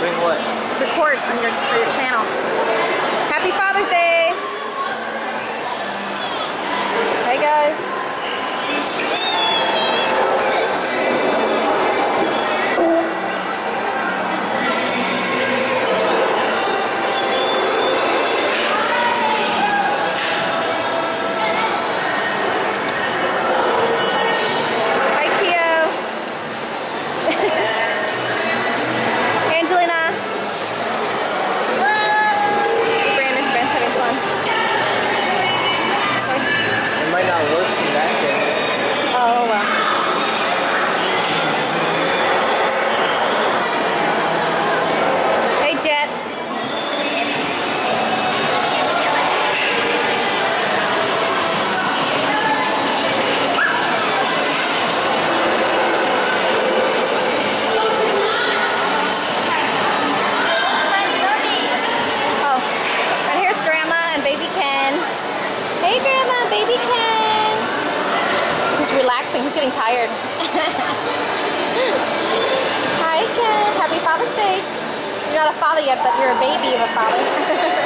Bring what? record on your, for your channel. Happy Father's Day! Hey guys. Baby Ken. He's relaxing. He's getting tired. Hi, Ken. Happy Father's Day. You're not a father yet, but you're a baby of a father.